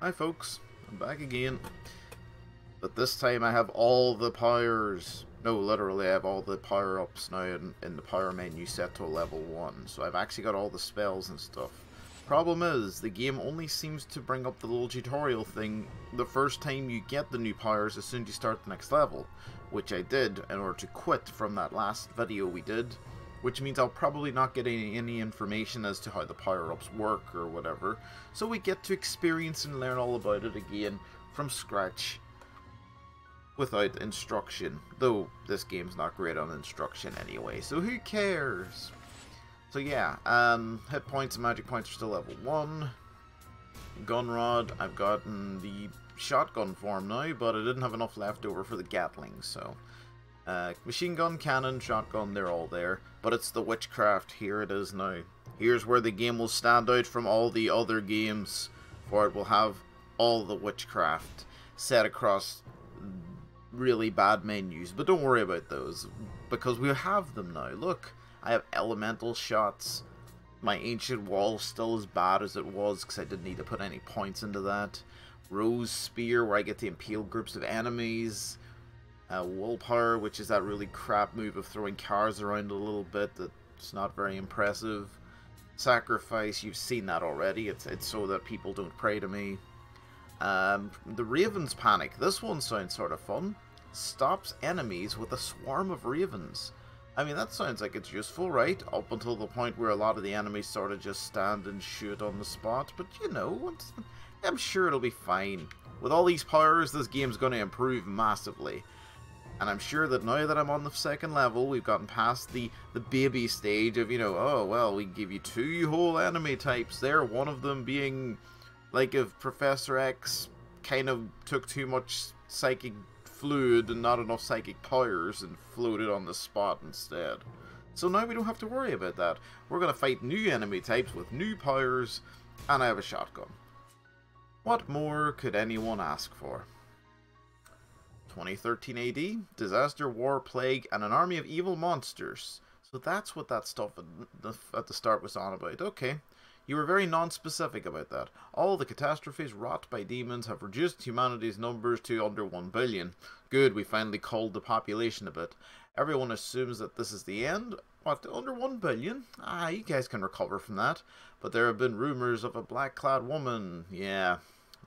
Hi folks, I'm back again. But this time I have all the powers. No, literally I have all the power-ups now in, in the power menu set to level 1. So I've actually got all the spells and stuff. Problem is, the game only seems to bring up the little tutorial thing the first time you get the new powers as soon as you start the next level. Which I did in order to quit from that last video we did which means I'll probably not get any, any information as to how the power-ups work or whatever, so we get to experience and learn all about it again from scratch without instruction, though this game's not great on instruction anyway, so who cares? So yeah, um, hit points and magic points are still level 1, gun rod, I've gotten the shotgun form now, but I didn't have enough left over for the Gatling, so uh, machine gun, cannon, shotgun, they're all there. But it's the witchcraft. Here it is now. Here's where the game will stand out from all the other games. For it will have all the witchcraft set across really bad menus. But don't worry about those. Because we have them now. Look, I have elemental shots. My ancient wall still as bad as it was because I didn't need to put any points into that. Rose Spear where I get to impale groups of enemies uh, Willpower, which is that really crap move of throwing cars around a little bit that's not very impressive. Sacrifice, you've seen that already. It's, it's so that people don't pray to me. Um, the Raven's Panic. This one sounds sort of fun. Stops enemies with a swarm of ravens. I mean, that sounds like it's useful, right? Up until the point where a lot of the enemies sort of just stand and shoot on the spot. But, you know, I'm sure it'll be fine. With all these powers, this game's going to improve massively. And I'm sure that now that I'm on the second level, we've gotten past the, the baby stage of, you know, oh, well, we give you two whole enemy types there, one of them being, like, if Professor X kind of took too much psychic fluid and not enough psychic powers and floated on the spot instead. So now we don't have to worry about that. We're going to fight new enemy types with new powers, and I have a shotgun. What more could anyone ask for? 2013 AD, disaster, war, plague, and an army of evil monsters. So that's what that stuff at the, start was on about. Okay, you were very non-specific about that. All the catastrophes wrought by demons have reduced humanity's numbers to under 1 billion. Good, we finally culled the population a bit. Everyone assumes that this is the end. What, under 1 billion? Ah, you guys can recover from that. But there have been rumors of a black-clad woman. Yeah,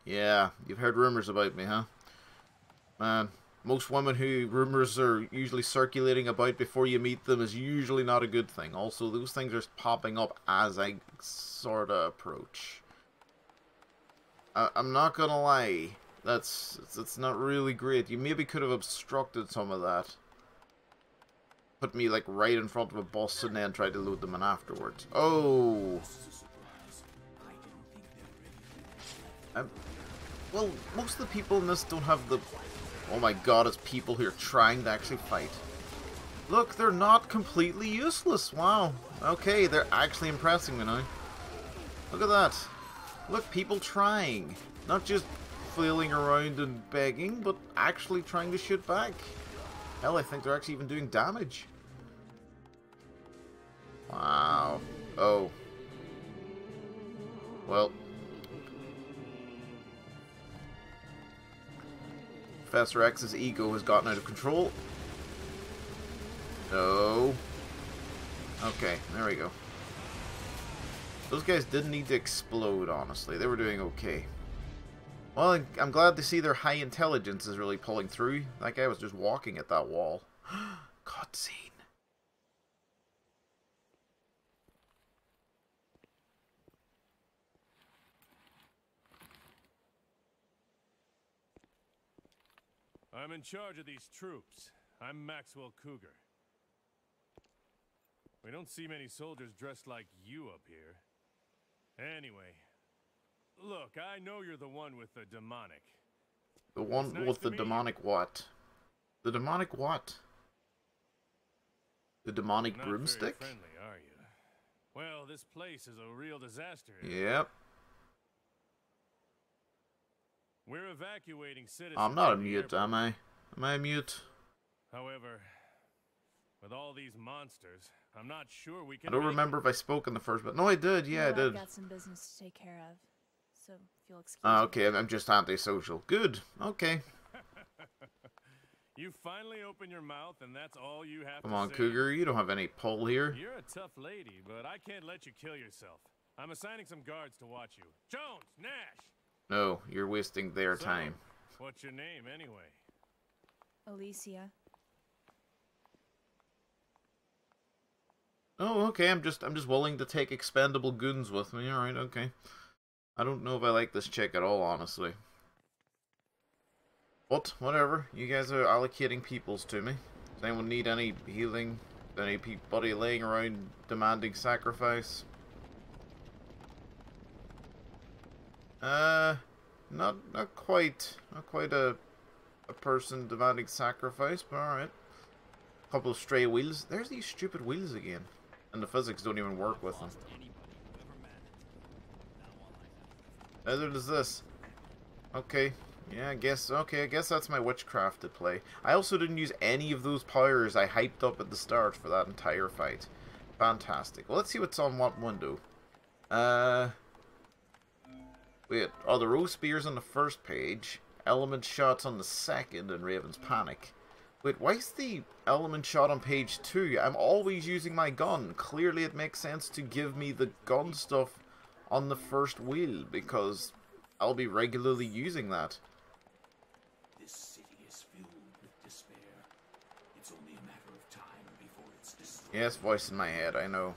yeah, you've heard rumors about me, huh? Man, most women who rumors are usually circulating about before you meet them is usually not a good thing. Also, those things are popping up as I sort of approach. I I'm not gonna lie, that's that's not really great. You maybe could have obstructed some of that. Put me like right in front of a boss and then try to load them in afterwards. Oh. I'm, well, most of the people in this don't have the Oh my god, it's people who are trying to actually fight. Look, they're not completely useless. Wow. Okay, they're actually impressing me now. Look at that. Look, people trying. Not just flailing around and begging, but actually trying to shoot back. Hell, I think they're actually even doing damage. Wow. Oh. Well, Professor X's ego has gotten out of control. No. Okay, there we go. Those guys didn't need to explode, honestly. They were doing okay. Well, I'm glad to see their high intelligence is really pulling through. That guy was just walking at that wall. Cutscene. I'm in charge of these troops. I'm Maxwell Cougar. We don't see many soldiers dressed like you up here. Anyway, look, I know you're the one with the demonic. The one nice with the demonic you. what? The demonic what? The demonic broomstick? Friendly, are you? Well, this place is a real disaster. Yep. We're evacuating citizens. I'm not a mute, am I? Am I a mute? However, with all these monsters, I'm not sure we can. I don't remember if I spoke in the first, but no, I did. Yeah, I did. I've got some business to take care of. so if you'll excuse Ah, me. okay, I'm just antisocial. Good. Okay. You finally open your mouth, and that's all you have Come to on, say. Cougar. You don't have any pull here. You're a tough lady, but I can't let you kill yourself. I'm assigning some guards to watch you. Jones, Nash. No, you're wasting their So, time. What's your name anyway? Alicia. Oh, okay. I'm just I'm just willing to take expendable goons with me. All right, okay. I don't know if I like this chick at all, honestly. But whatever. You guys are allocating peoples to me. Does anyone need any healing? Anybody laying around demanding sacrifice? Uh, not not quite, not quite a a person demanding sacrifice, but all right. A Couple of stray wheels. There's these stupid wheels again. And the physics don't even work with them. Neither does this. Okay. Yeah, I guess. Okay, I guess that's my witchcraft to play. I also didn't use any of those powers I hyped up at the start for that entire fight. Fantastic. Well, let's see what's on what window. Uh. Wait, are the rose spears on the first page? Element shots on the second, and Raven's panic. Wait, why is the element shot on page 2? I'm always using my gun. Clearly it makes sense to give me the gun stuff on the first wheel, because I'll be regularly using that. This city is filled with despair. It's only a matter of time before it's destroyed. Yes, voice in my head, I know.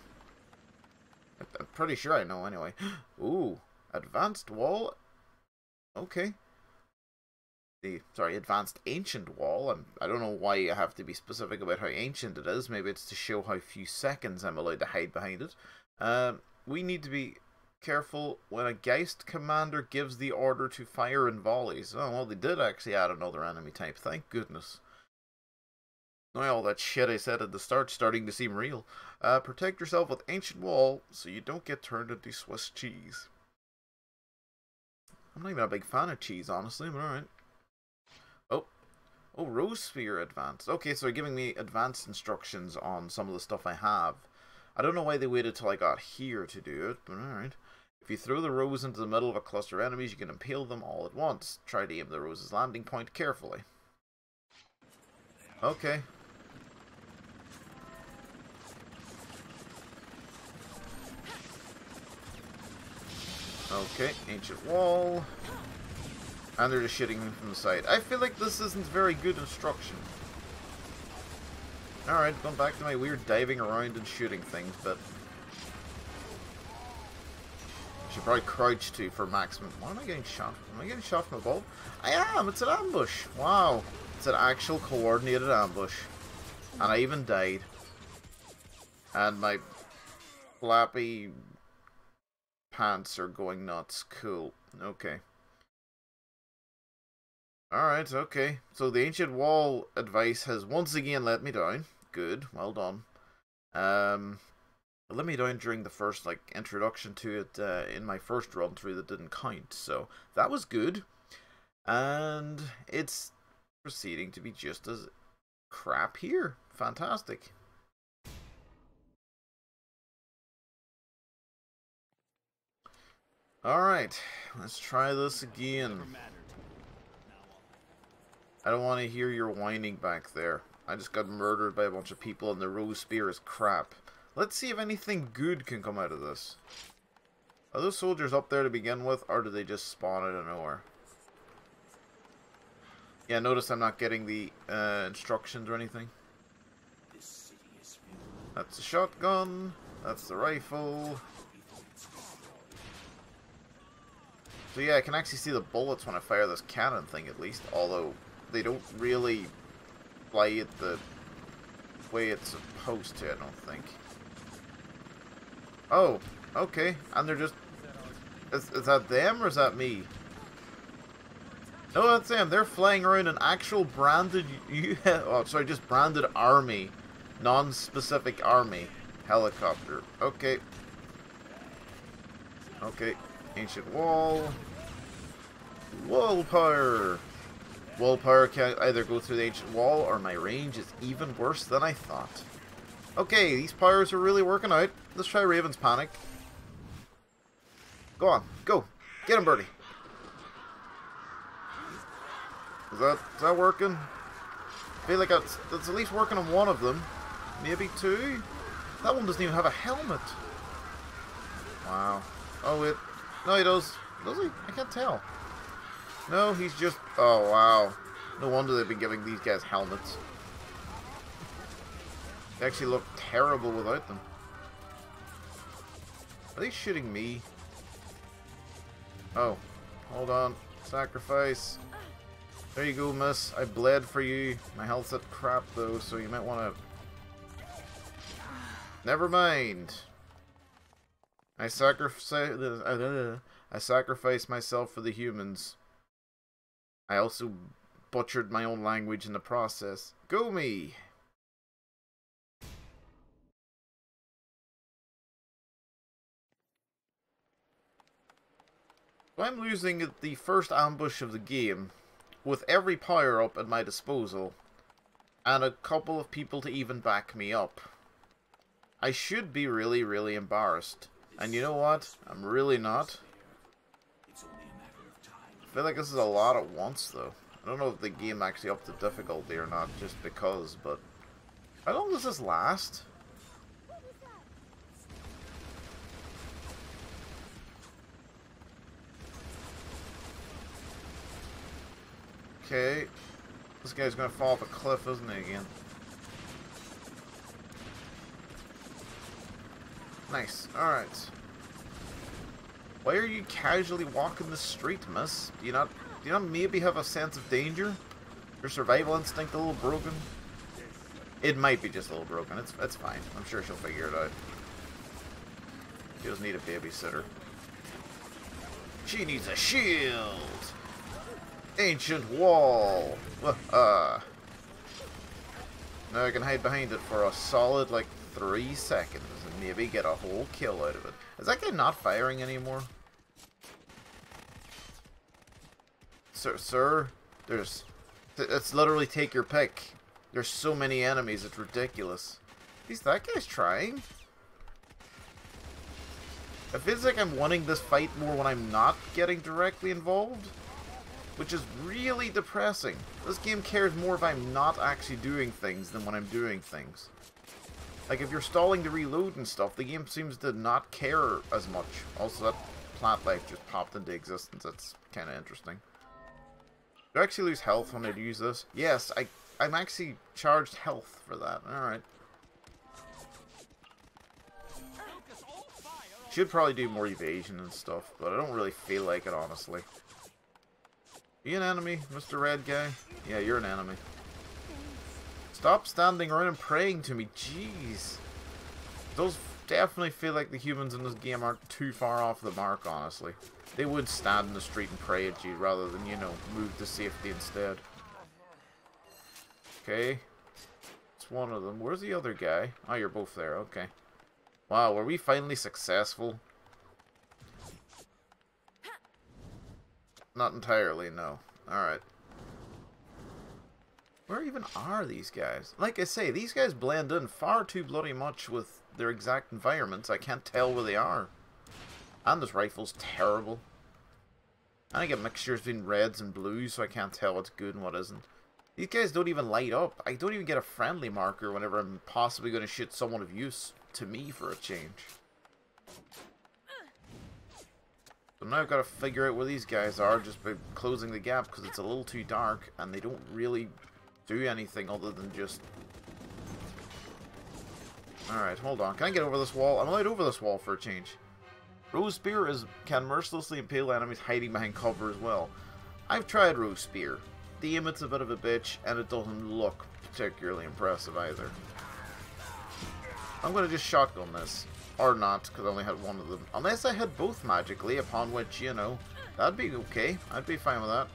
I'm pretty sure I know anyway. Ooh, advanced wall? Okay. The, sorry, advanced ancient wall. I'm, I don't know why you have to be specific about how ancient it is. Maybe it's to show how few seconds I'm allowed to hide behind it. Um, we need to be careful when a Geist commander gives the order to fire in volleys. Oh, well, they did actually add another enemy type. Thank goodness. Now all that shit I said at the start starting to seem real. Uh, protect yourself with ancient wall so you don't get turned into Swiss cheese. I'm not even a big fan of cheese, honestly, but alright. Oh. Oh, Rose Spear advanced. Okay, so they're giving me advanced instructions on some of the stuff I have. I don't know why they waited till I got here to do it, but alright. If you throw the rose into the middle of a cluster of enemies, you can impale them all at once. Try to aim the rose's landing point carefully. Okay. Okay, ancient wall. And they're just shooting from the side. I feel like this isn't very good instruction. Alright, going back to my weird diving around and shooting things, but... I should probably crouch to for maximum... Why am I getting shot? Am I getting shot from above? I am! It's an ambush! Wow! It's an actual coordinated ambush. And I even died. And my flappy pants are going nuts. Cool. Okay. Alright, okay. So the ancient wall advice has once again let me down. Good, well done. Um, let me down during the first like introduction to it uh, in my first run through that didn't count, so that was good. And it's proceeding to be just as crap here. Fantastic. Alright, let's try this again. I don't want to hear your whining back there. I just got murdered by a bunch of people and the rose spear is crap. Let's see if anything good can come out of this. Are those soldiers up there to begin with, or do they just spawn out of nowhere? Yeah, notice I'm not getting the uh, instructions or anything. That's the shotgun. That's the rifle. So yeah, I can actually see the bullets when I fire this cannon thing at least, although they don't really fly it the way it's supposed to, I don't think. Oh, okay. And they're just... Is, is that them or is that me? No, that's them. They're flying around an actual branded... Oh, sorry, just branded army. Non-specific army. Helicopter. Okay. Okay. Ancient wall. Willpower. Wall power can either go through the ancient wall or my range is even worse than I thought. Okay, these powers are really working out. Let's try Raven's Panic. Go on. Go. Get him, Birdie. Is that, is that working? I feel like that's, at least working on one of them. Maybe two? That one doesn't even have a helmet. Wow. Oh, wait. No, he does. Does he? I can't tell. No, he's just... Oh, wow. No wonder they've been giving these guys helmets. They actually look terrible without them. Are they shooting me? Oh. Hold on. Sacrifice. There you go, miss. I bled for you. My health's at crap, though, so you might want to... Never mind. I sacrifice... I sacrifice myself for the humans. I also butchered my own language in the process. Go me! I'm losing the first ambush of the game, with every power up at my disposal, and a couple of people to even back me up. I should be really, really embarrassed. And you know what? I'm really not. I feel like this is a lot at once, though. I don't know if the game actually upped the difficulty or not, just because, but... How long does this last? Okay. This guy's gonna fall off a cliff, isn't he, again? Nice. Alright. Why are you casually walking the street, miss? Do you not do you not maybe have a sense of danger? Your survival instinct a little broken? It might be just a little broken. It's it's fine. I'm sure she'll figure it out. She doesn't need a babysitter. She needs a shield! Ancient wall! Uh, now I can hide behind it for a solid, like, three seconds and maybe get a whole kill out of it. Is that guy not firing anymore? Sir, sir, there's... It's literally take your pick. There's so many enemies, it's ridiculous. He's that guy's trying. It feels like I'm wanting this fight more when I'm not getting directly involved. Which is really depressing. This game cares more if I'm not actually doing things than when I'm doing things. Like, if you're stalling to reload and stuff, the game seems to not care as much. Also, that plant life just popped into existence. That's kind of interesting. Do I actually lose health when I use this? Yes, I, I'm actually charged health for that. Alright. Should probably do more evasion and stuff, but I don't really feel like it, honestly. You an enemy, Mr. Red Guy? Yeah, you're an enemy. Stop standing around and praying to me, jeez. Those definitely feel like the humans in this game aren't too far off the mark, honestly. They would stand in the street and pray at you rather than, you know, move to safety instead. Okay. It's one of them. Where's the other guy? Oh, you're both there. Okay. Wow, were we finally successful? Not entirely, no. Alright. Where even are these guys? Like I say, these guys blend in far too bloody much with their exact environments. I can't tell where they are. And this rifle's terrible. And I get mixtures between reds and blues, so I can't tell what's good and what isn't. These guys don't even light up. I don't even get a friendly marker whenever I'm possibly going to shoot someone of use to me for a change. So now I've got to figure out where these guys are just by closing the gap because it's a little too dark and they don't really do anything other than just... Alright, hold on. Can I get over this wall? I'm allowed over this wall for a change. Rose Spear is, can mercilessly impale enemies hiding behind cover as well. I've tried Rose Spear. The it's a bit of a bitch and it doesn't look particularly impressive either. I'm going to just shotgun this. Or not, because I only had one of them. Unless I had both magically, upon which, you know, that'd be okay. I'd be fine with that.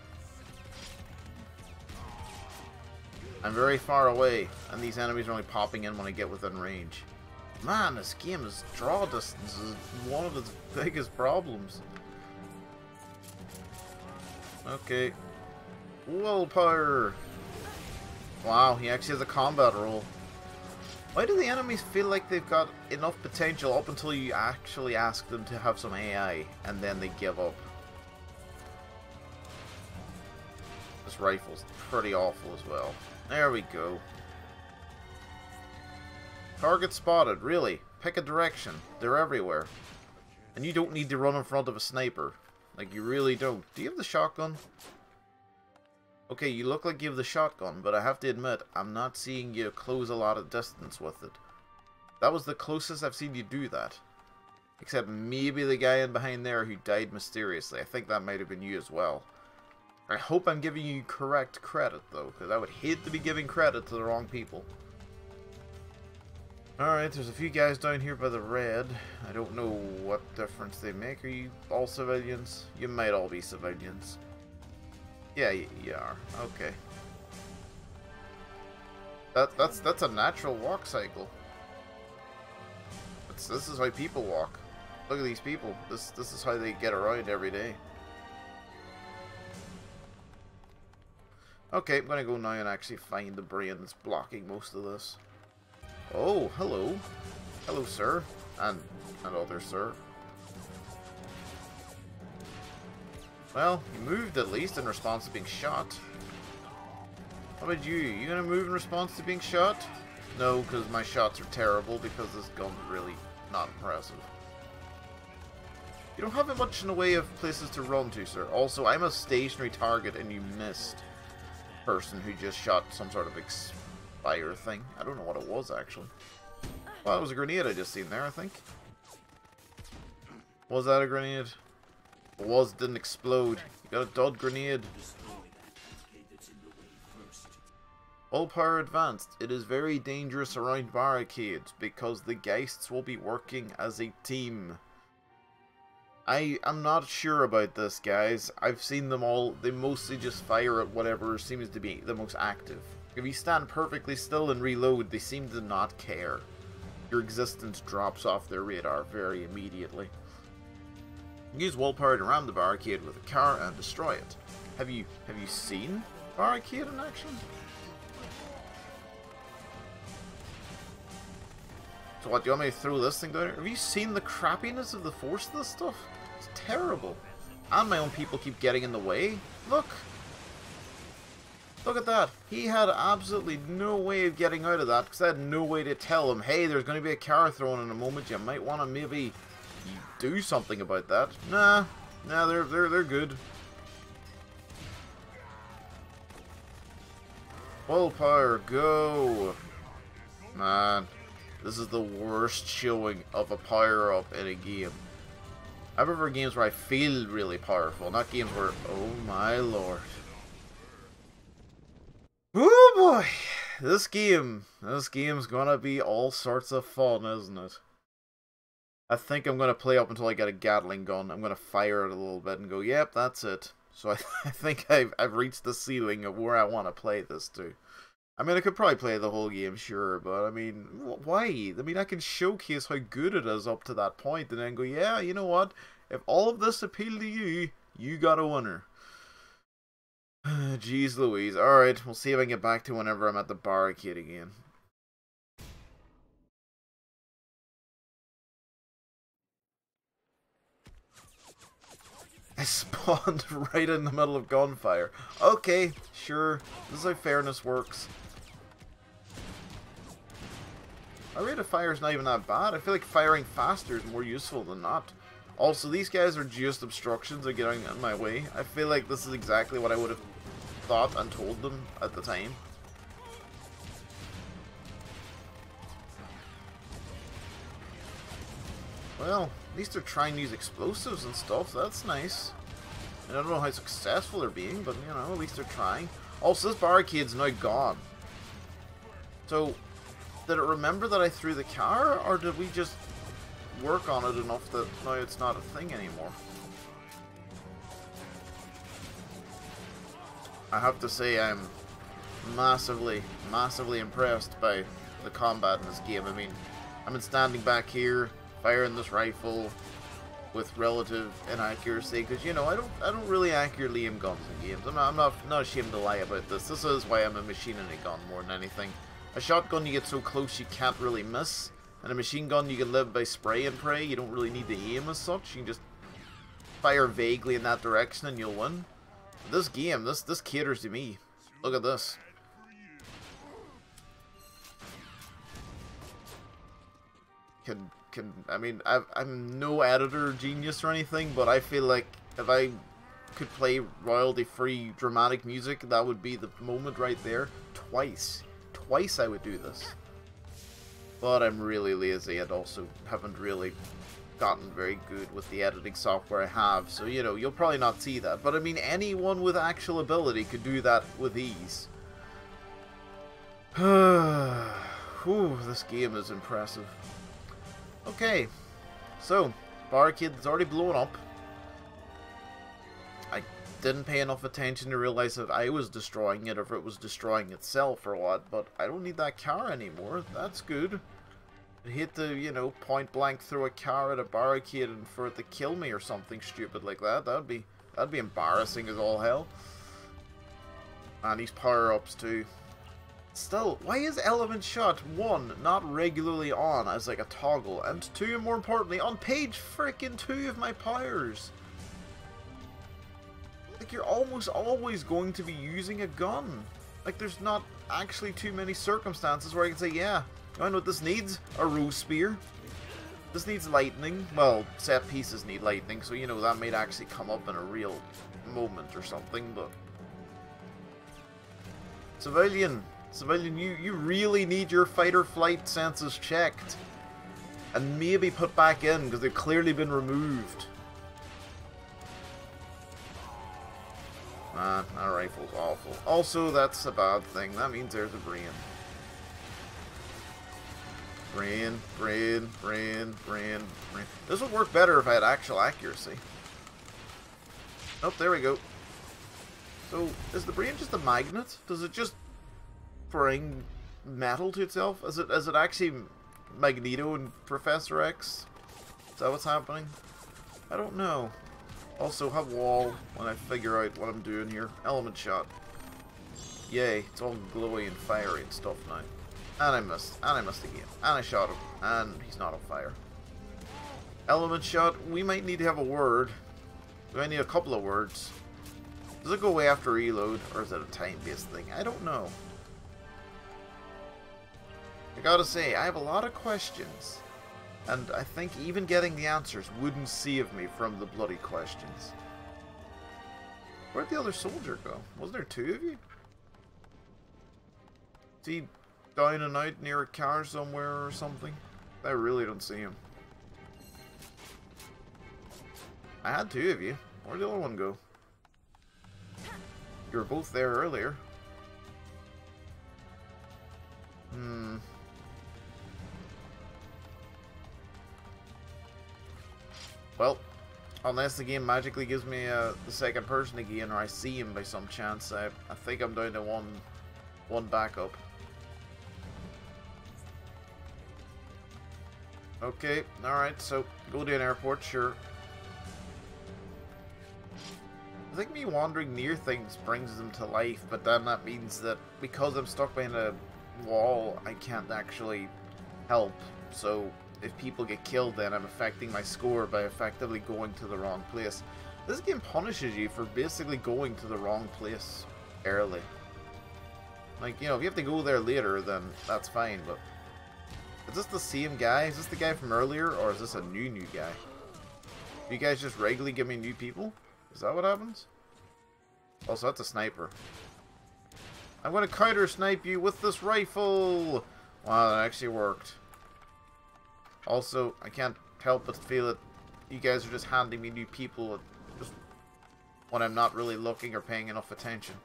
I'm very far away, and these enemies are only popping in when I get within range. Man, this game's draw distance is one of its biggest problems. Okay. Willpower! Wow, he actually has a combat roll. Why do the enemies feel like they've got enough potential up until you actually ask them to have some AI, and then they give up? This rifle's pretty awful as well. There we go. Target spotted, really. Pick a direction. They're everywhere. And you don't need to run in front of a sniper. Like, you really don't. Do you have the shotgun? Okay, you look like you have the shotgun, but I have to admit, I'm not seeing you close a lot of distance with it. That was the closest I've seen you do that. Except maybe the guy in behind there who died mysteriously. I think that might have been you as well. I hope I'm giving you correct credit, though, because I would hate to be giving credit to the wrong people. Alright, there's a few guys down here by the red. I don't know what difference they make. Are you all civilians? You might all be civilians. Yeah, you, are. Okay. That that's that's a natural walk cycle. It's, this is how people walk. Look at these people. This this is how they get around every day. Okay, I'm gonna go now and actually find the brain that's blocking most of this. Oh, hello. Hello, sir. And, and other sir. Well, you moved at least in response to being shot. How about you? You gonna move in response to being shot? No, because my shots are terrible because this gun's really not impressive. You don't have much in the way of places to run to, sir. Also, I'm a stationary target and you missed person who just shot some sort of expire thing. I don't know what it was, actually. Well, it was a grenade I just seen there, I think. Was that a grenade? It was, didn't explode. You got a dud grenade. All power advanced. It is very dangerous around barricades because the Geists will be working as a team. I am not sure about this, guys. I've seen them all. They mostly just fire at whatever seems to be the most active. If you stand perfectly still and reload, they seem to not care. Your existence drops off their radar very immediately. Use willpower to ram the barricade with a car and destroy it. Have you have you seen barricade in action? So what, do you want me to throw this thing down? Have you seen the crappiness of the force of this stuff? Terrible. And my own people keep getting in the way. Look! Look at that. He had absolutely no way of getting out of that because I had no way to tell him, hey, there's going to be a car thrown in a moment. You might want to maybe do something about that. Nah. Nah, they're, they're, they're good. Full power, go! Man, this is the worst showing of a power-up in a game. I prefer games where I feel really powerful, not games where, oh my lord. Oh boy! This game, this game's gonna be all sorts of fun, isn't it? I think I'm gonna play up until I get a Gatling gun. I'm gonna fire it a little bit and go, yep, that's it. So I, I think I've, I've reached the ceiling of where I want to play this to. I mean, I could probably play the whole game, sure, but I mean, wh- why? I mean, I can showcase how good it is up to that point and then go, yeah, you know what? If all of this appealed to you, you got a winner. Jeez Louise. Alright, we'll see if I can get back to whenever I'm at the barricade again. I spawned right in the middle of gunfire. Okay, sure. This is how fairness works. My rate of fire is not even that bad. I feel like firing faster is more useful than not. Also, these guys are just obstructions are getting in my way. I feel like this is exactly what I would have thought and told them at the time. Well, at least they're trying these explosives and stuff. That's nice. I don't know how successful they're being, but you know, at least they're trying. Also, this barricade's now gone. So, did it remember that I threw the car, or did we just work on it enough that now it's not a thing anymore? I have to say I'm massively, massively impressed by the combat in this game. I mean, I've been standing back here, firing this rifle with relative inaccuracy, because you know I don't, I don't really accurately aim guns in games. I'm not, I'm not, not ashamed to lie about this. This is why I'm a machine in a gun more than anything. A shotgun you get so close you can't really miss, and a machine gun you can live by spray and pray. You don't really need to aim as such. You can just fire vaguely in that direction and you'll win. this game, this this caters to me. Look at this. Can can I mean i I'm no editor genius or anything, but I feel like if I could play royalty-free dramatic music, that would be the moment right there. Twice, twice I would do this. But I'm really lazy and also haven't really gotten very good with the editing software I have, so you know, you'll probably not see that. But I mean, anyone with actual ability could do that with ease. Whew, this game is impressive. Okay, so, barricade is already blown up. Didn't pay enough attention to realize if I was destroying it, or if it was destroying itself or what, but I don't need that car anymore. That's good. I hate to, you know, point blank throw a car at a barricade and for it to kill me or something stupid like that. That'd be that'd be embarrassing as all hell. And these power-ups too. Still, why is Element Shot, one, not regularly on as like a toggle, and two, more importantly, on page freaking two of my powers? Like, you're almost always going to be using a gun. Like, there's not actually too many circumstances where I can say, yeah, I know what this needs? A rose spear. This needs lightning. Well, set pieces need lightning, so, you know, that might actually come up in a real moment or something, but... Civilian, Civilian, you, you really need your fight or flight senses checked. And maybe put back in, because they've clearly been removed. That rifle's awful. Also, that's a bad thing. That means there's a brain. Brain, brain, brain, brain, brain. This would work better if I had actual accuracy. Oh, there we go. So, is the brain just a magnet? Does it just bring metal to itself? Is it is it actually Magneto and Professor X? Is that what's happening? I don't know. Also, have wall when I figure out what I'm doing here. Element shot. Yay, it's all glowy and fiery and stuff now. And I missed. And I missed again. And I shot him. And he's not on fire. Element shot, we might need to have a word. We might need a couple of words. Does it go away after reload, or is it a time-based thing? I don't know. I gotta say, I have a lot of questions. And I think even getting the answers wouldn't save me from the bloody questions. Where'd the other soldier go? Wasn't there two of you? Is he down and out near a car somewhere or something? I really don't see him. I had two of you. Where'd the other one go? You were both there earlier. Hmm. Well, unless the game magically gives me uh, the second person again, or I see him by some chance, I, I think I'm down to one, one backup. Okay, alright, so go to an airport, sure. I think me wandering near things brings them to life, but then that means that because I'm stuck behind a wall, I can't actually help. So if people get killed, then I'm affecting my score by effectively going to the wrong place. This game punishes you for basically going to the wrong place early. Like, you know, if you have to go there later, then that's fine, but... Is this the same guy? Is this the guy from earlier, or is this a new, new guy? You guys just regularly give me new people? Is that what happens? Also, that's a sniper. I'm gonna counter snipe you with this rifle! Wow, that actually worked. Also, I can't help but feel that you guys are just handing me new people just when I'm not really looking or paying enough attention.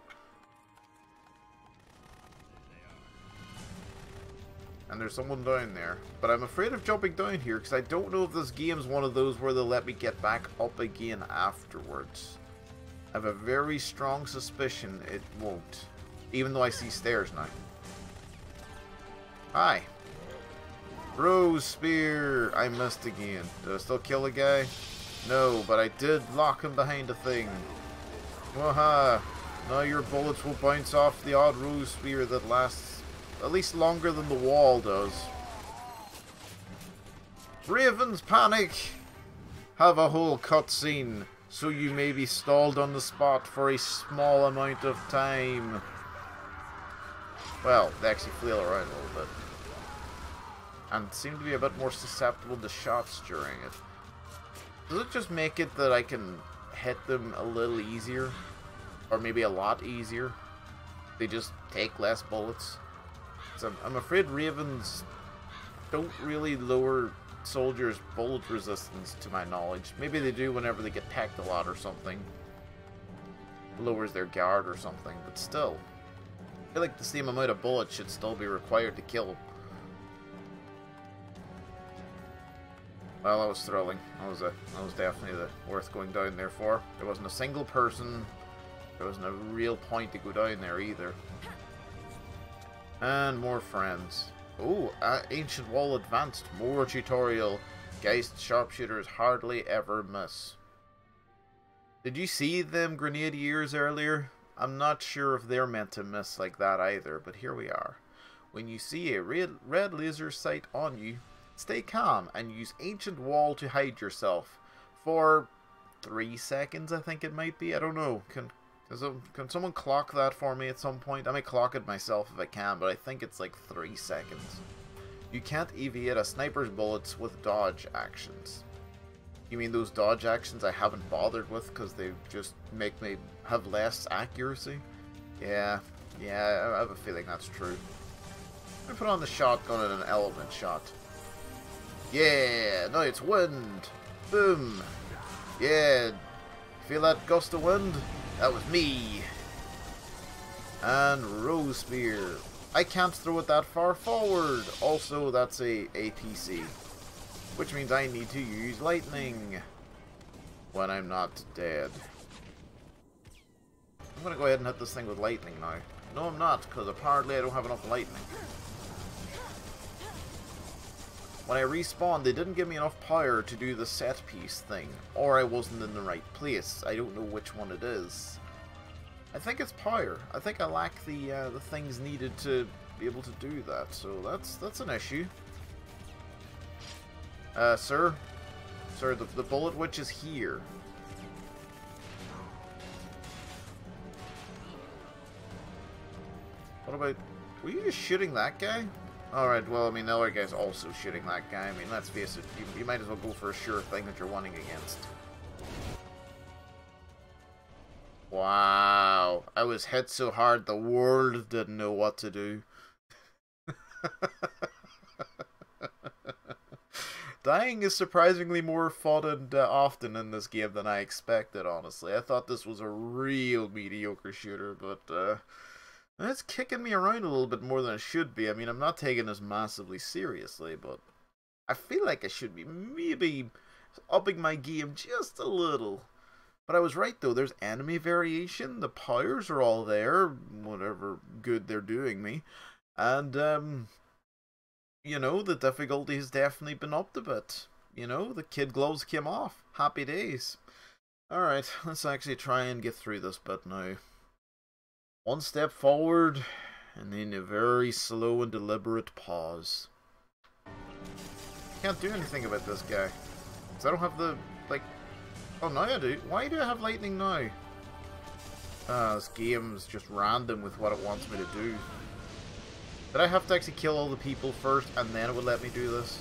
And there's someone down there. But I'm afraid of jumping down here because I don't know if this game's one of those where they'll let me get back up again afterwards. I have a very strong suspicion it won't. Even though I see stairs now. Hi. Rose Spear! I missed again. Did I still kill a guy? No, but I did lock him behind a thing. Waha! Now your bullets will bounce off the odd Rose Spear that lasts at least longer than the wall does. Ravens panic! Have a whole cutscene so you may be stalled on the spot for a small amount of time. Well, they actually flail around a little bit. And seem to be a bit more susceptible to shots during it. Does it just make it that I can hit them a little easier? Or maybe a lot easier? They just take less bullets? I'm, I'm afraid Ravens don't really lower soldiers' bullet resistance, to my knowledge. Maybe they do whenever they get pecked a lot or something. Lowers their guard or something, but still. I feel like the same amount of bullets should still be required to kill. Well, that was thrilling. That was a that was definitely the worth going down there for. There wasn't a single person. There wasn't a real point to go down there either. And more friends. Oh, uh, Ancient Wall Advanced. More tutorial. Geist sharpshooters hardly ever miss. Did you see them grenadiers earlier? I'm not sure if they're meant to miss like that either, but here we are. When you see a red, red laser sight on you, stay calm and use Ancient Wall to hide yourself. For three seconds, I think it might be. I don't know. Can can someone clock that for me at some point? I may clock it myself if I can, but I think it's like three seconds. You can't evade a sniper's bullets with dodge actions. You mean those dodge actions I haven't bothered with because they just make me have less accuracy? Yeah, yeah, I have a feeling that's true. I put on the shotgun and an element shot. Yeah, no, it's wind. Boom. Yeah, feel that gust of wind? That was me. And Rose Spear. I can't throw it that far forward. Also, that's a APC. Which means I need to use lightning. When I'm not dead. I'm gonna go ahead and hit this thing with lightning now. No, I'm not, because apparently I don't have enough lightning. When I respawned, they didn't give me enough power to do the set piece thing, or I wasn't in the right place. I don't know which one it is. I think it's power. I think I lack the uh, the things needed to be able to do that, so that's that's an issue. Uh, sir? Sir, the, the bullet witch is here. What about... Were you just shooting that guy? Alright, well, I mean, the other guy's also shooting that guy. I mean, let's face it, you, you might as well go for a sure thing that you're wanting against. Wow. I was hit so hard the world didn't know what to do. Dying is surprisingly more fun and uh, often in this game than I expected, honestly. I thought this was a real mediocre shooter, but uh, it's kicking me around a little bit more than it should be. I mean, I'm not taking this massively seriously, but I feel like I should be maybe upping my game just a little. But I was right, though. There's enemy variation. The powers are all there, whatever good they're doing me. And, um, you know, the difficulty has definitely been upped a bit. You know, the kid gloves came off. Happy days. Alright, let's actually try and get through this bit now. One step forward, and then a very slow and deliberate pause. Can't do anything about this guy. Because I don't have the, like... Oh, now I do. Why do I have lightning now? Ah, this game's just random with what it wants me to do. Did I have to actually kill all the people first, and then it would let me do this?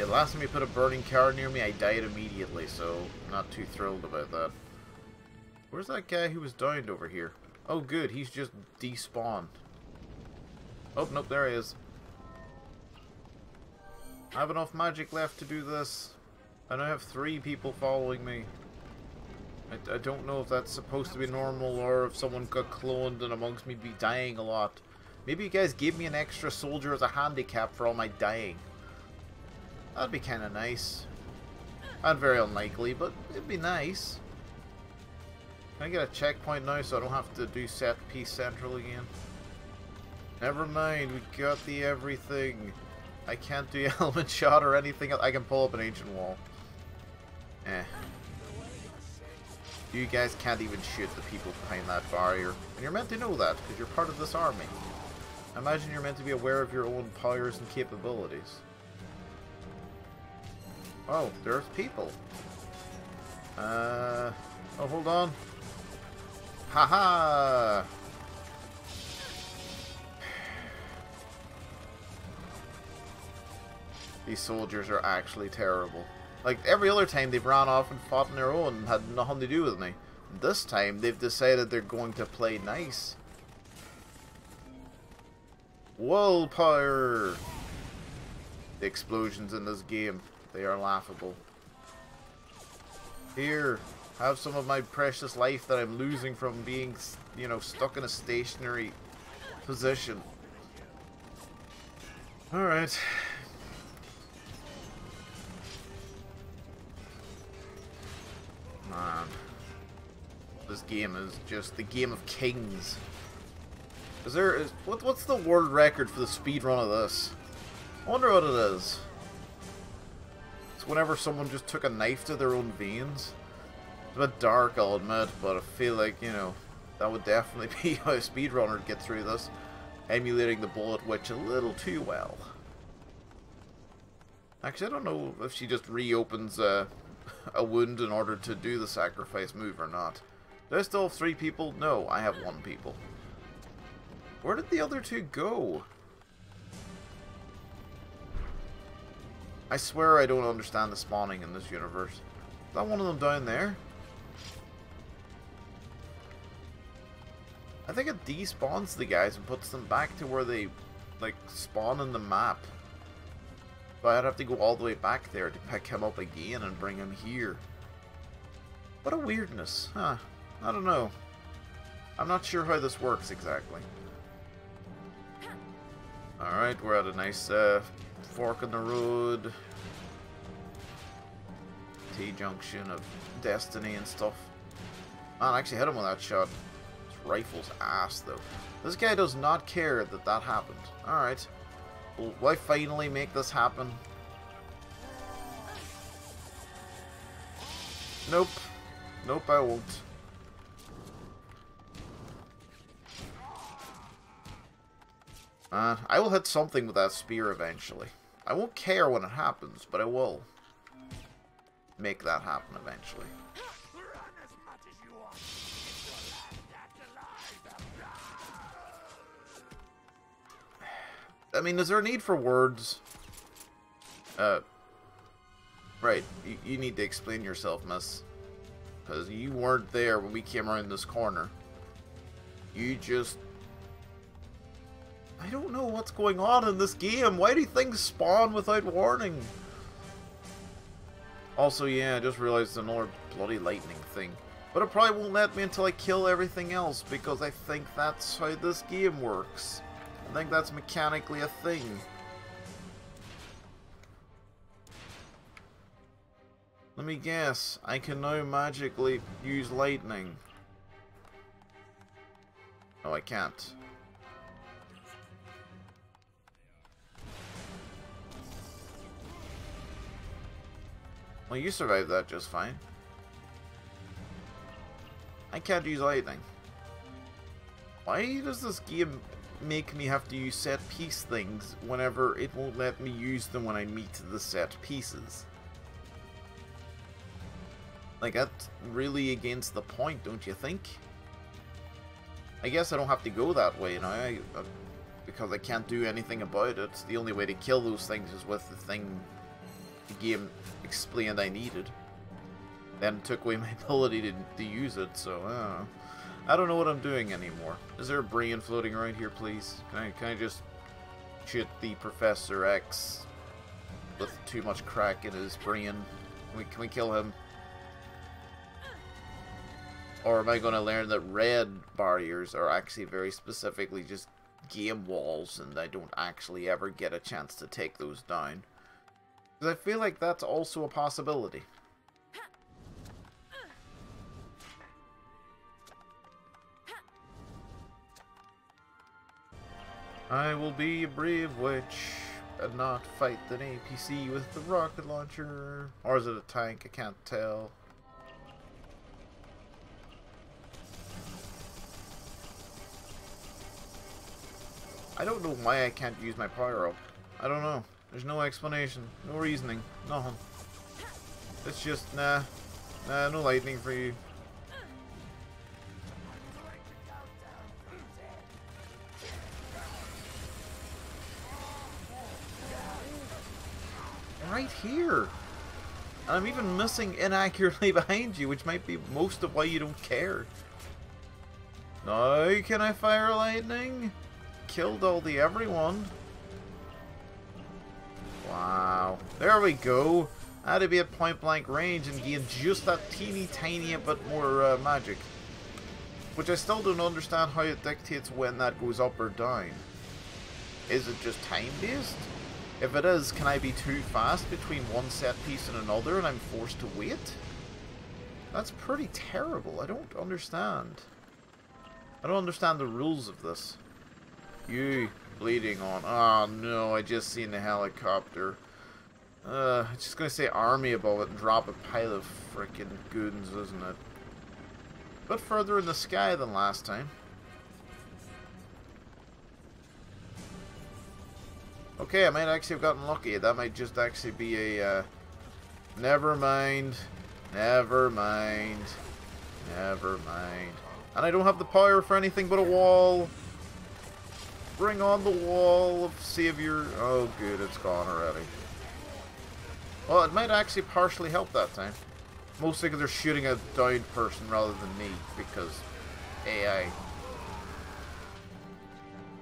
Yeah, the last time you put a burning car near me, I died immediately, so I'm not too thrilled about that. Where's that guy who was downed over here? Oh good, he's just despawned. Oh, nope, there he is. I have enough magic left to do this. And I have three people following me. I, I don't know if that's supposed to be normal or if someone got cloned and amongst me be dying a lot. Maybe you guys gave me an extra soldier as a handicap for all my dying. That'd be kind of nice. Not very unlikely, but it'd be nice. Can I get a checkpoint now so I don't have to do set piece central again? Never mind, we got the everything. I can't do element shot or anything. I can pull up an ancient wall. Eh. You guys can't even shoot the people behind that barrier. And you're meant to know that, because you're part of this army. I imagine you're meant to be aware of your own powers and capabilities. Oh, there's people. Uh, oh, hold on. Haha! -ha! These soldiers are actually terrible. Like, every other time they've ran off and fought on their own and had nothing to do with me. This time, they've decided they're going to play nice. Willpower! The explosions in this game, they are laughable. Here, have some of my precious life that I'm losing from being, you know, stuck in a stationary position. Alright. Man. This game is just the game of kings. Is there is what what's the world record for the speed run of this? I wonder what it is. Whenever someone just took a knife to their own veins. It's a bit dark, I'll admit, but I feel like, you know, that would definitely be how a speedrunner would get through this. Emulating the bullet witch a little too well. Actually, I don't know if she just reopens uh, a wound in order to do the sacrifice move or not. Do I still have three people? No, I have one people. Where did the other two go? I swear I don't understand the spawning in this universe. Is that one of them down there? I think it despawns the guys and puts them back to where they, like, spawn in the map. But I'd have to go all the way back there to pick him up again and bring him here. What a weirdness, huh? I don't know. I'm not sure how this works exactly. Alright, we're at a nice uh, fork in the road. T-junction of destiny and stuff. Man, I actually hit him with that shot. This rifle's ass, though. This guy does not care that that happened. Alright. Will I finally make this happen? Nope. Nope, I won't. Uh, I will hit something with that spear eventually. I won't care when it happens, but I will make that happen eventually. I mean, is there a need for words? Uh, right, you, you need to explain yourself, miss. Because you weren't there when we came around this corner. You just... I don't know what's going on in this game. Why do things spawn without warning? Also, yeah, I just realized another bloody lightning thing. But it probably won't let me until I kill everything else, because I think that's how this game works. I think that's mechanically a thing. Let me guess, I can now magically use lightning. No, I can't. Well, you survived that just fine. I can't use lightning. Why does this game make me have to use set piece things whenever it won't let me use them when I meet the set pieces. Like, that's really against the point, don't you think? I guess I don't have to go that way now, I, uh, because I can't do anything about it. The only way to kill those things is with the thing the game explained I needed. Then took away my ability to, to use it, so, I don't know. I don't know what I'm doing anymore. Is there a brain floating around here, please? Can I, can I just shoot the Professor X with too much crack in his brain? Can we, can we kill him? Or am I going to learn that red barriers are actually very specifically just game walls and I don't actually ever get a chance to take those down? Because I feel like that's also a possibility. I will be a brave witch and not fight an APC with the rocket launcher. Or is it a tank? I can't tell. I don't know why I can't use my pyro. I don't know. There's no explanation. No reasoning. Nothing. It's just, nah. Nah, no lightning for you. Right here. And I'm even missing inaccurately behind you, which might be most of why you don't care. Now can I fire lightning? Killed all the everyone. Wow. There we go. Had to be at point blank range and gain just that teeny tiny bit more uh, magic. Which I still don't understand how it dictates when that goes up or down. Is it just time based? If it is, can I be too fast between one set piece and another and I'm forced to wait? That's pretty terrible. I don't understand. I don't understand the rules of this. You bleeding on. Oh no, I just seen the helicopter. Uh, it's just gonna say army above it and drop a pile of freaking goons, isn't it? But further in the sky than last time. Okay, I might actually have gotten lucky. That might just actually be a, uh, never mind, never mind, never mind. And I don't have the power for anything but a wall. Bring on the wall of savior. Oh, good, it's gone already. Well, it might actually partially help that time. Mostly because they're shooting a downed person rather than me, because AI.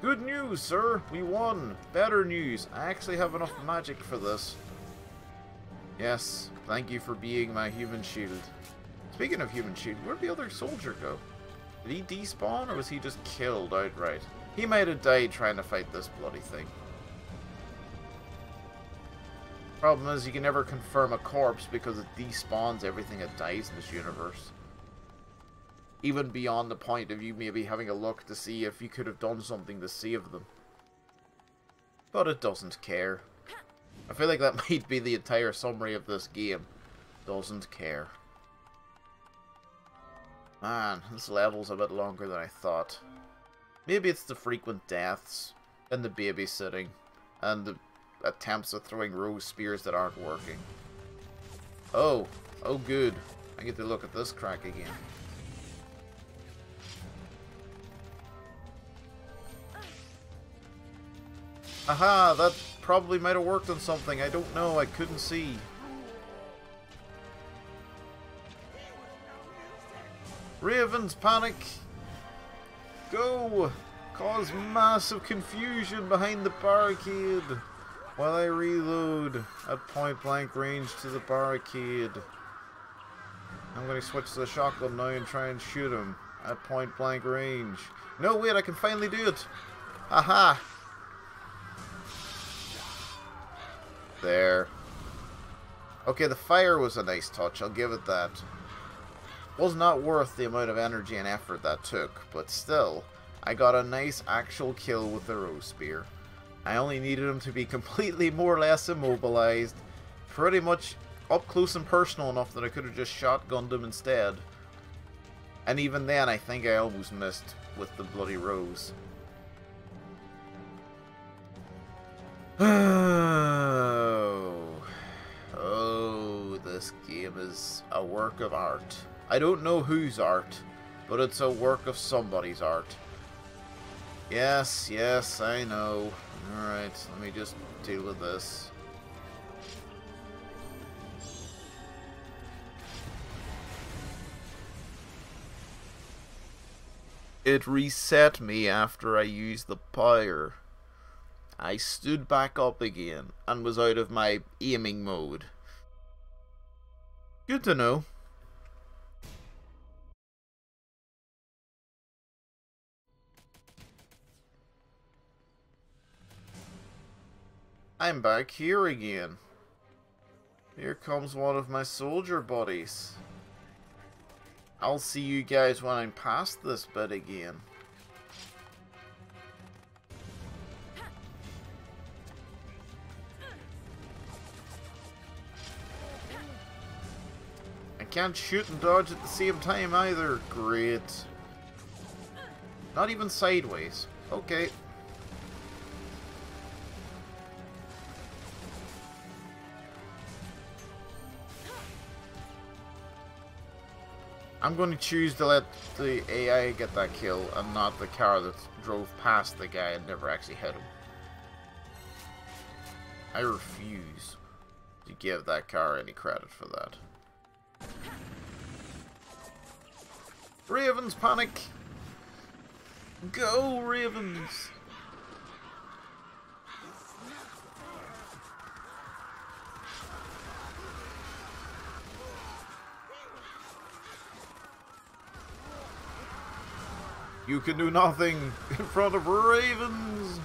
Good news, sir! We won! Better news! I actually have enough magic for this. Yes, thank you for being my human shield. Speaking of human shield, where'd the other soldier go? Did he despawn, or was he just killed outright? He made a day trying to fight this bloody thing. Problem is, you can never confirm a corpse because it despawns everything that dies in this universe. Even beyond the point of you maybe having a look to see if you could have done something to save them. But it doesn't care. I feel like that might be the entire summary of this game. Doesn't care. Man, this level's a bit longer than I thought. Maybe it's the frequent deaths, and the babysitting, and the attempts at throwing rose spears that aren't working. Oh, oh good. I get to look at this crack again. Aha, that probably might have worked on something. I don't know, I couldn't see. Ravens, panic! Go! Cause massive confusion behind the barricade while I reload at point blank range to the barricade. I'm going to switch to the shotgun now and try and shoot him at point blank range. No, wait, I can finally do it! Aha! There. Okay, the fire was a nice touch, I'll give it that. Was not worth the amount of energy and effort that took, but still, I got a nice actual kill with the rose spear. I only needed him to be completely more or less immobilized, pretty much up close and personal enough that I could have just shotgunned him instead. And even then, I think I almost missed with the bloody rose. Oh, oh, this game is a work of art. I don't know whose art, but it's a work of somebody's art. Yes, yes, I know. Alright, let me just deal with this. It reset me after I used the power. I stood back up again and was out of my aiming mode. Good to know. I'm back here again. Here comes one of my soldier buddies. I'll see you guys when I'm past this bit again. I can't shoot and dodge at the same time either. Great. Not even sideways. Okay. I'm going to choose to let the AI get that kill and not the car that drove past the guy and never actually hit him. I refuse to give that car any credit for that. Ravens panic! Go, Ravens! You can do nothing in front of ravens!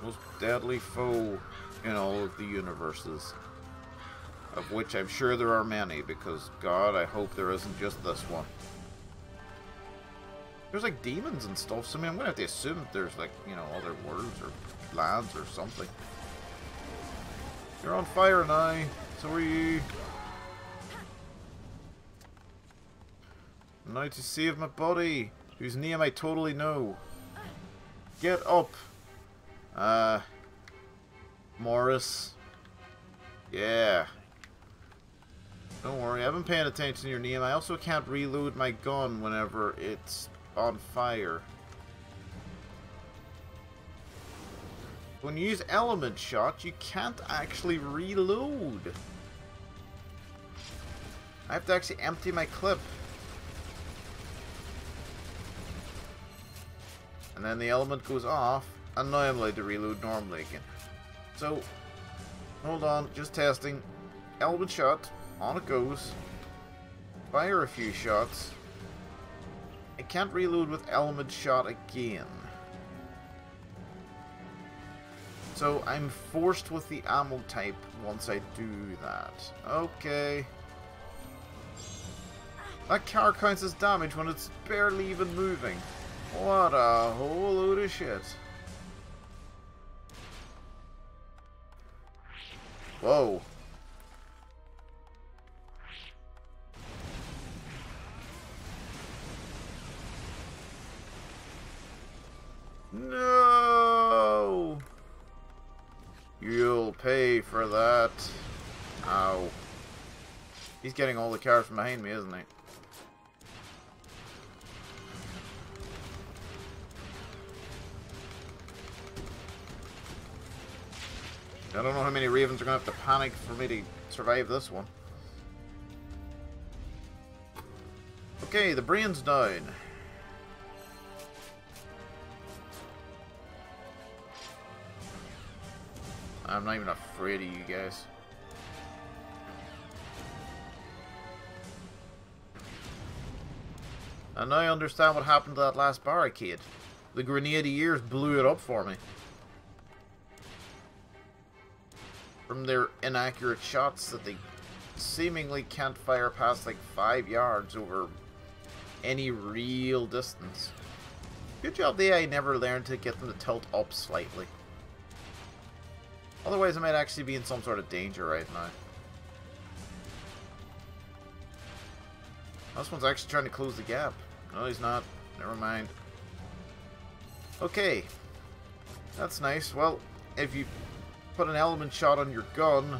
Most deadly foe in all of the universes. Of which I'm sure there are many, because God, I hope there isn't just this one. There's like demons and stuff, so I mean, I'm gonna have to assume that there's like, you know, other worlds or lands or something. You're on fire now, so are you. Now to save my body, whose name I totally know. Get up! Uh... Morris. Yeah. Don't worry, I've been paying attention to your name. I also can't reload my gun whenever it's on fire. When you use element shot, you can't actually reload. I have to actually empty my clip. And then the element goes off, and now I'm allowed to reload normally again. So, hold on, just testing. Element shot, on it goes. Fire a few shots. I can't reload with element shot again. So I'm forced with the ammo type once I do that. Okay. That car counts as damage when it's barely even moving. What a whole load of shit. Whoa. No! You'll pay for that. Ow. He's getting all the cars from behind me, isn't he? I don't know how many ravens are going to have to panic for me to survive this one. Okay, the brain's down. I'm not even afraid of you guys. And now I understand what happened to that last barricade. The grenadiers blew it up for me. From their inaccurate shots that they seemingly can't fire past like five yards over any real distance. Good job the AI never learned to get them to tilt up slightly. Otherwise I might actually be in some sort of danger right now. This one's actually trying to close the gap. No, he's not. Never mind. Okay. That's nice. Well, if you put an element shot on your gun,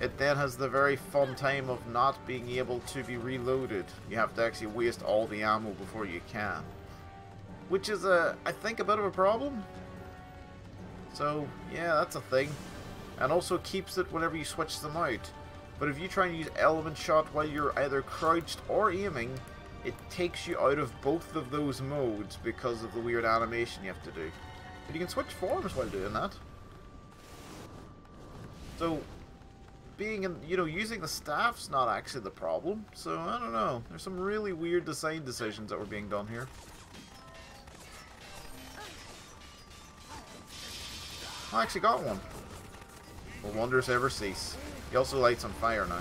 it then has the very fun time of not being able to be reloaded. You have to actually waste all the ammo before you can. Which is, a, I think, a bit of a problem. So, yeah, that's a thing. And also keeps it whenever you switch them out. But if you try and use element shot while you're either crouched or aiming, it takes you out of both of those modes because of the weird animation you have to do. But you can switch forms while doing that. So, being in, you know, using the staff's not actually the problem. So, I don't know. There's some really weird design decisions that were being done here. I actually got one. Will wonders ever cease? He also lights on fire now.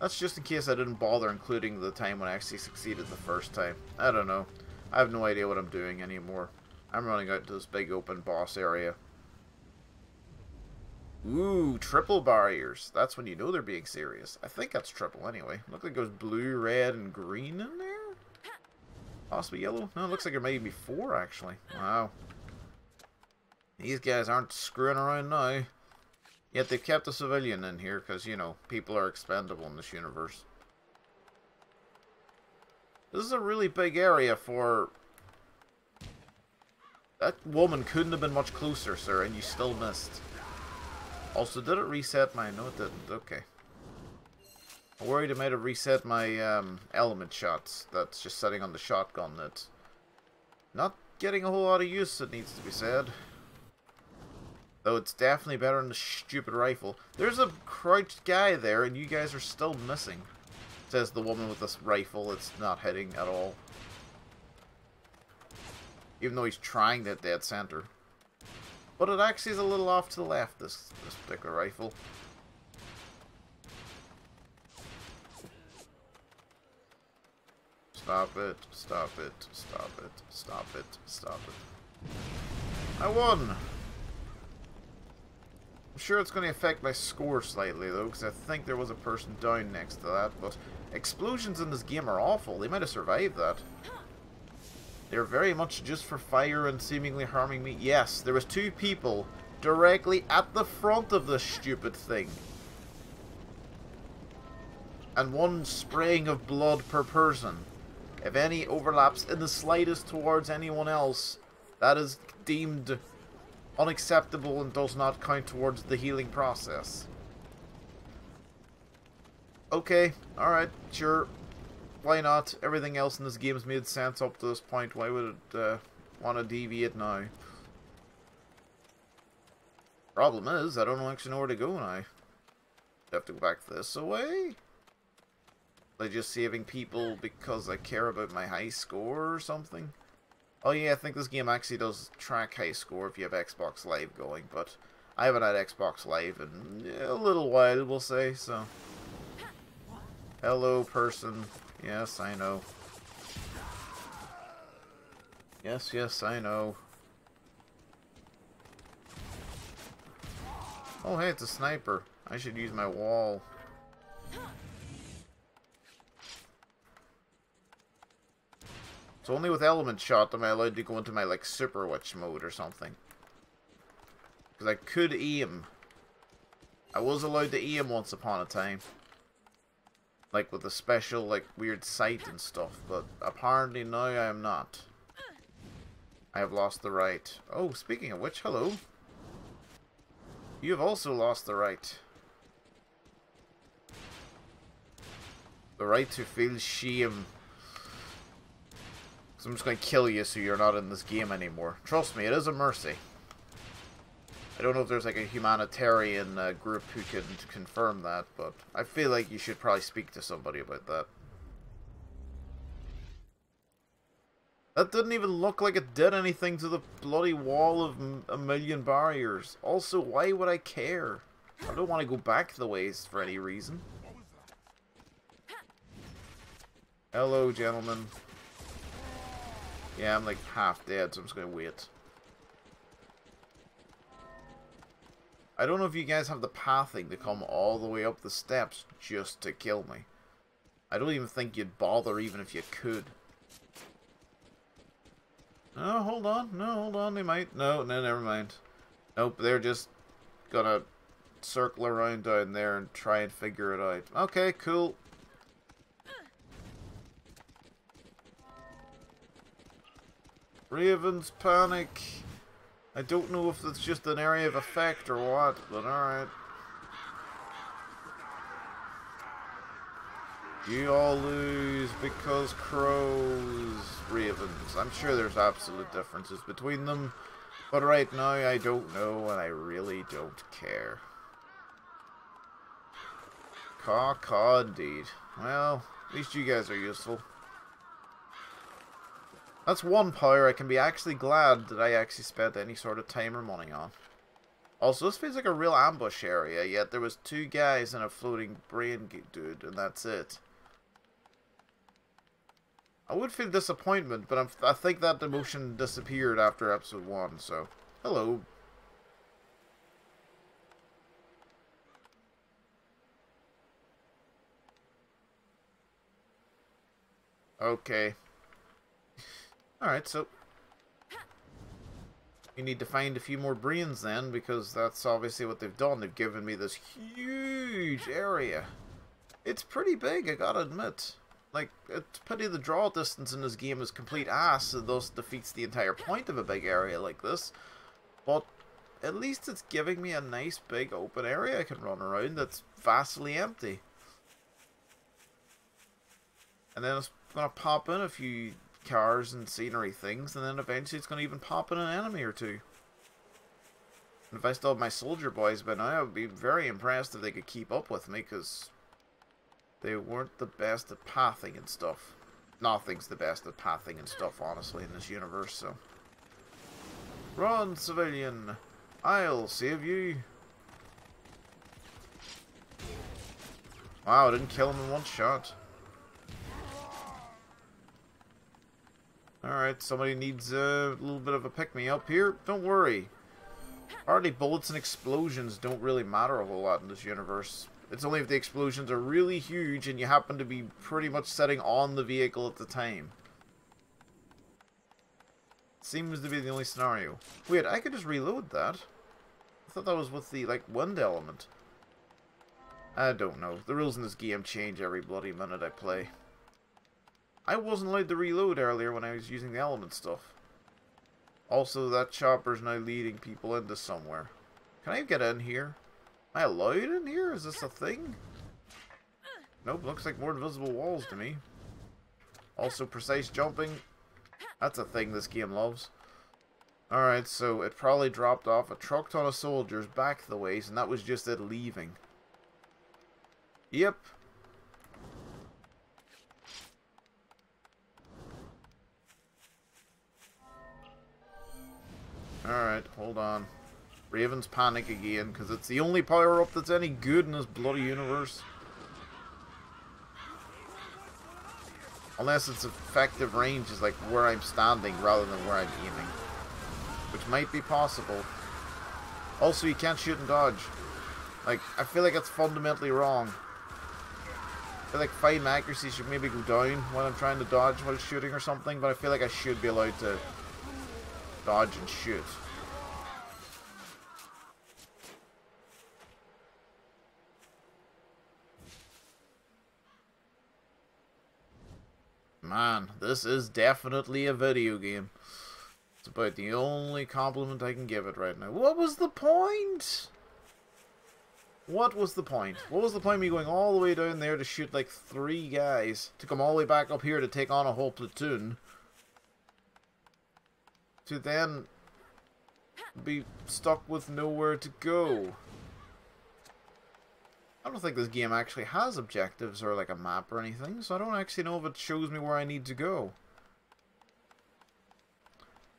That's just in case I didn't bother including the time when I actually succeeded the first time. I don't know. I have no idea what I'm doing anymore. I'm running out to this big open boss area. Ooh, triple barriers. That's when you know they're being serious. I think that's triple anyway. Look like it goes blue, red, and green in there? Possibly yellow? No, it looks like there may be four, actually. Wow. These guys aren't screwing around now. Yet they've kept a civilian in here because, you know, people are expendable in this universe. This is a really big area for... That woman couldn't have been much closer, sir, and you still missed. Also, did it reset my... No, it didn't. Okay. I'm worried it might have reset my um, element shots that's just sitting on the shotgun that's not getting a whole lot of use, it needs to be said. Though it's definitely better than the stupid rifle. There's a crouched guy there, and you guys are still missing. Says the woman with this rifle it's not hitting at all. Even though he's trying that dead center. But it actually is a little off to the left, this, this particular rifle. Stop it, stop it, stop it, stop it, stop it. I won! I'm sure it's going to affect my score slightly, though, because I think there was a person down next to that, but explosions in this game are awful. They might have survived that. They're very much just for fire and seemingly harming me. Yes, there was two people directly at the front of this stupid thing. And one spraying of blood per person. If any overlaps in the slightest towards anyone else, that is deemed unacceptable and does not count towards the healing process. Okay, alright, sure. Why not? Everything else in this game has made sense up to this point. Why would it uh, want to deviate now? Problem is, I don't actually know where to go now. I have to go back this way? I just saving people because I care about my high score or something? Oh yeah, I think this game actually does track high score if you have Xbox Live going, but I haven't had Xbox Live in a little while, we'll say, so... Hello, person. Yes, I know. Yes, yes, I know. Oh, hey, it's a sniper. I should use my wall. So only with element shot am I allowed to go into my, like, super witch mode or something. Because I could aim. I was allowed to aim once upon a time. Like, with a special, like, weird sight and stuff. But apparently now I am not. I have lost the right. Oh, speaking of which, hello. You have also lost the right. The right to feel shame. So I'm just going to kill you so you're not in this game anymore. Trust me, it is a mercy. I don't know if there's like a humanitarian uh, group who can confirm that, but I feel like you should probably speak to somebody about that. That didn't even look like it did anything to the bloody wall of a million barriers. Also, why would I care? I don't want to go back the ways for any reason. Hello, gentlemen. Yeah, I'm like half dead, so I'm just gonna wait. I don't know if you guys have the pathing to come all the way up the steps just to kill me. I don't even think you'd bother even if you could. No, hold on. No, hold on. They might. No, no, never mind. Nope, they're just gonna circle around down there and try and figure it out. Okay, cool. Raven's Panic. I don't know if it's just an area of effect or what, but alright. You all lose because crows, ravens. I'm sure there's absolute differences between them, but right now I don't know and I really don't care. Caw caw indeed. Well, at least you guys are useful. That's one power I can be actually glad that I actually spent any sort of time or money on. Also, this feels like a real ambush area, yet there was two guys and a floating brain dude, and that's it. I would feel disappointment, but I'm, i think that emotion disappeared after episode 1, so... Hello. Okay. Alright, so... You need to find a few more brains then, because that's obviously what they've done. They've given me this huge area. It's pretty big, I gotta admit. Like, it's pity the draw distance in this game is complete ass, and thus defeats the entire point of a big area like this. But at least it's giving me a nice big open area I can run around that's vastly empty. And then it's gonna pop in a few cars and scenery things, and then eventually it's gonna even pop in an enemy or two. And if I still have my soldier boys by now, I would be very impressed if they could keep up with me, because they weren't the best at pathing and stuff. Nothing's the best at pathing and stuff, honestly, in this universe, so... Run, civilian! I'll save you! Wow, I didn't kill him in one shot. Alright, somebody needs a little bit of a pick-me-up here. Don't worry. Hardly bullets and explosions don't really matter a whole lot in this universe. It's only if the explosions are really huge and you happen to be pretty much setting on the vehicle at the time. Seems to be the only scenario. Wait, I could just reload that. I thought that was with the, like, wind element. I don't know. The rules in this game change every bloody minute I play. I wasn't allowed to reload earlier when I was using the element stuff. Also, that chopper's now leading people into somewhere. Can I get in here? Am I allowed in here? Is this a thing? Nope, looks like more invisible walls to me. Also, precise jumping. That's a thing this game loves. Alright, so it probably dropped off a truck ton of soldiers back the ways, and that was just it leaving. Yep, Alright, hold on. Raven's panic again, because it's the only power-up that's any good in this bloody universe. Unless its effective range is like where I'm standing rather than where I'm aiming. Which might be possible. Also, you can't shoot and dodge. Like, I feel like it's fundamentally wrong. I feel like fighting accuracy should maybe go down when I'm trying to dodge while shooting or something, but I feel like I should be allowed to dodge and shoot. Man, this is definitely a video game. It's about the only compliment I can give it right now. What was the point? What was the point? What was the point of me going all the way down there to shoot like three guys, to come all the way back up here to take on a whole platoon, to then be stuck with nowhere to go? I don't think this game actually has objectives or like a map or anything, so I don't actually know if it shows me where I need to go.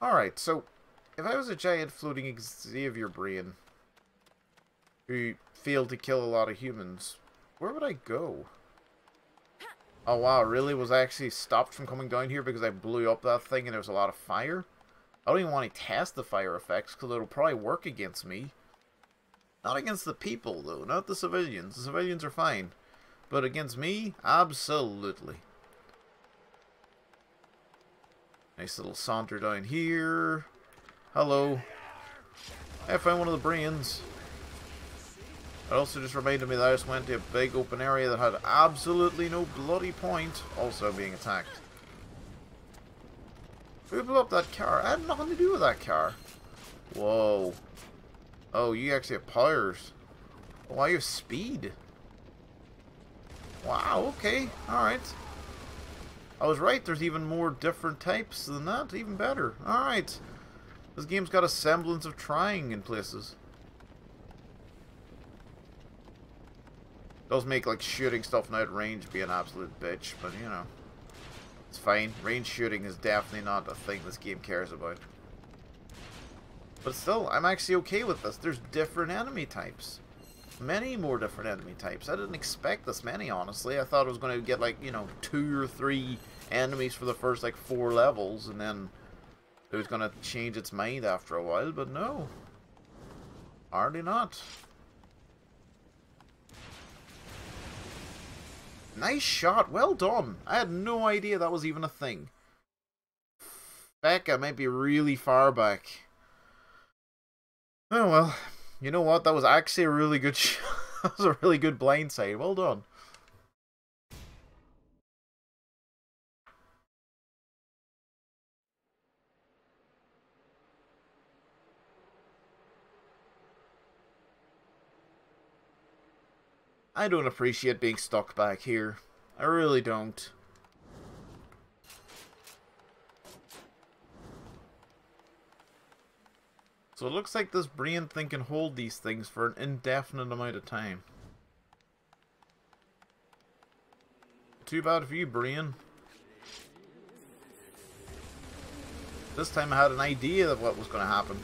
Alright, so if I was a giant floating Xavier brain who failed to kill a lot of humans, where would I go? Oh wow, really? Was I actually stopped from coming down here because I blew up that thing and there was a lot of fire? I don't even want to test the fire effects because it'll probably work against me. Not against the people, though. Not the civilians. The civilians are fine. But against me, absolutely. Nice little saunter down here. Hello. I found one of the brains. It also just reminded me that I just went to a big open area that had absolutely no bloody point. Also being attacked. Who blew up that car? I had nothing to do with that car. Whoa. Oh, you actually have powers. Why oh, you have speed? Wow, okay, alright. I was right, there's even more different types than that, even better. Alright. This game's got a semblance of trying in places. Does make like shooting stuff now at range be an absolute bitch, but you know. It's fine. Range shooting is definitely not a thing this game cares about. But still, I'm actually okay with this. There's different enemy types. Many more different enemy types. I didn't expect this many, honestly. I thought I was going to get, like, you know, two or three enemies for the first, like, four levels, and then it was going to change its mind after a while, but no. Hardly not. Nice shot. Well done. I had no idea that was even a thing. Becca might be really far back. Oh well, you know what? That was actually a really good. Sh- that was a really good blindside. Well done. I don't appreciate being stuck back here. I really don't. So it looks like this brain thing can hold these things for an indefinite amount of time. Too bad for you, brain. This time I had an idea of what was going to happen.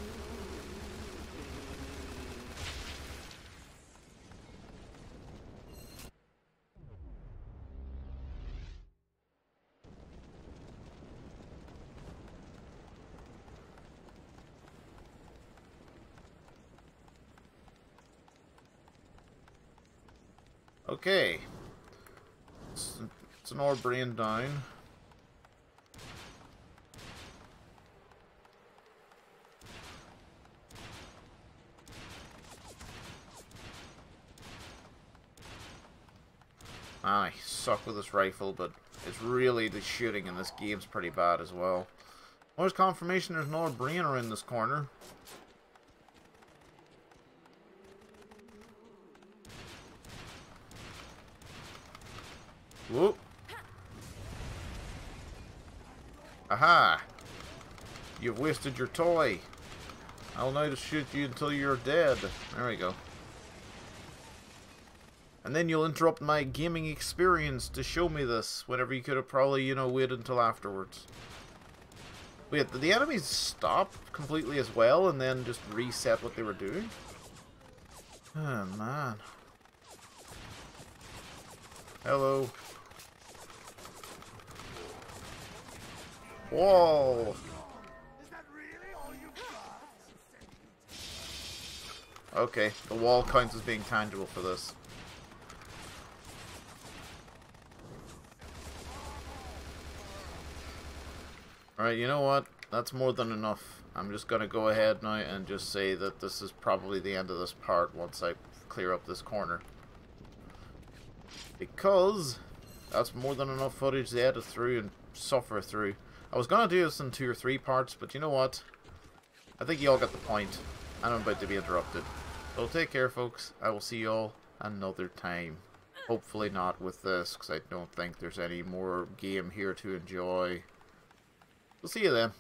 Okay. It's, it's an brain down. Ah, I suck with this rifle, but it's really the shooting in this game's pretty bad as well. There's confirmation there's no brain around this corner. Whoop. Aha! You've wasted your toy. I'll just shoot you until you're dead. There we go. And then you'll interrupt my gaming experience to show me this, whenever you could have probably, you know, waited until afterwards. Wait, did the enemies stop completely as well and then just reset what they were doing? Oh, man. Hello. Whoa! Okay, the wall counts as being tangible for this. Alright, you know what? That's more than enough. I'm just gonna go ahead now and just say that this is probably the end of this part once I clear up this corner. Because that's more than enough footage to edit through and suffer through. I was gonna do this in two or three parts, but you know what? I think you all got the point. I'm about to be interrupted. So take care, folks. I will see you all another time. Hopefully not with this, because I don't think there's any more game here to enjoy. We'll see you then.